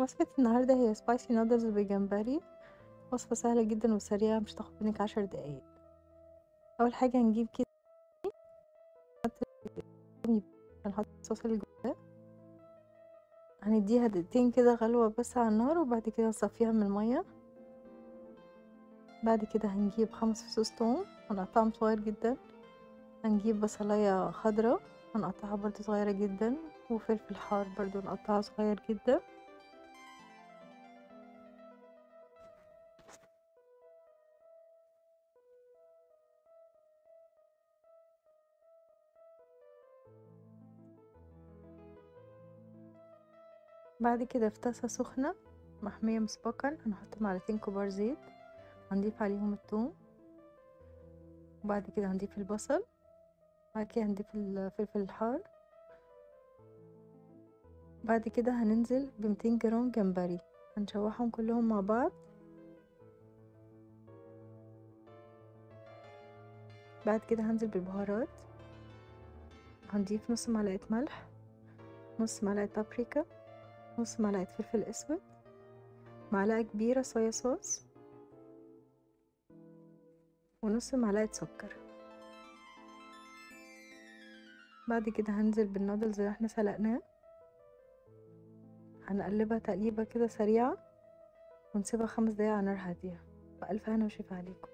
وصفة النهاردة هي spicy noodles بالجمبري وصفة سهلة جدا وسريعة مش هتاخد منك عشر دقايق. أول حاجة هنجيب كيس هنحط الصوص اللي جواه هنديها دقيقتين كده غلوة بس على النار وبعد كده نصفيها من المية. بعد كده هنجيب خمس فصوص توم هنقطعهم صغير جدا. هنجيب بصلاية خضرا هنقطعها برضو صغيرة جدا. وفلفل حار برضو نقطعها صغير جدا. بعد كده في طاسة سخنة محمية مسبقا. هنحط معلقتين كبار زيت هنضيف عليهم الثوم وبعد كده هنضيف البصل بعد كده هنضيف الفلفل الحار. بعد كده هننزل بمتين جرام جمبري. هنشوحهم كلهم مع بعض. بعد كده هنزل بالبهارات. هنضيف نص معلقة ملح نص معلقة بابريكا. نص معلقة فلفل أسود معلقة كبيرة صويا صوص ونص معلقة سكر. بعد كده هنزل بالنودلز اللي إحنا سلقناه هنقلبها تقليبة كده سريعة ونسيبها خمس دقايق على نار هادية. وألف هنا وشفا عليكم.